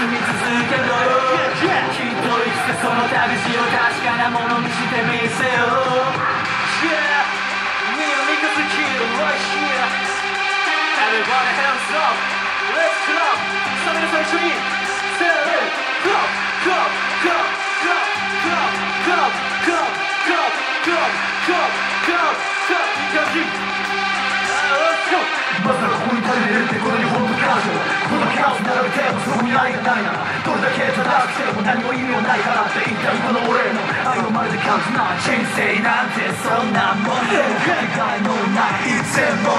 進み続けろよきっといつかその旅路を確かなものにしてみせようまさかここに足りれるってことに本当感謝このカオス並べてもその未来がないならどれだけ正しくても何も意味はないからって言った今の俺の愛をまるで感じない人生なんてそんなもんで限界のない一銭も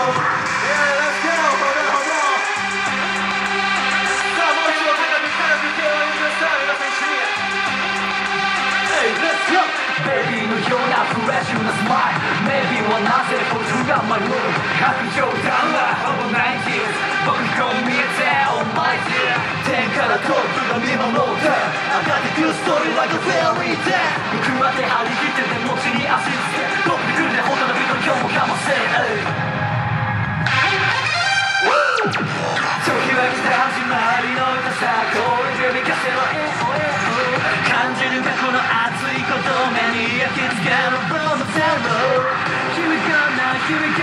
が見守った赤くストーリー like a ーで行くまで張り切ってて持ちに足つけ飛びくるで他の人今日もかもせん時は来た始まりの歌さ声で見かせろ感じる過去の熱いこと目に焼き付けろ Blow the terror Here we go now, here we go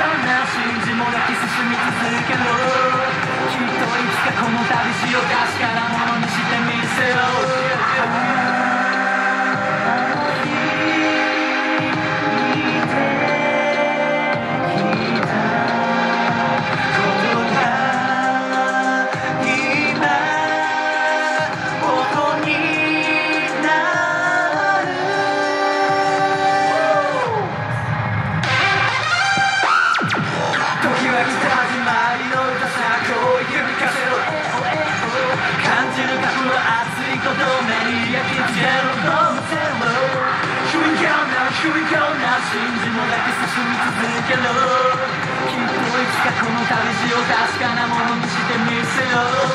信じもなく進み続けろ。きっといつかこの旅路を確かなものにしてみせよう。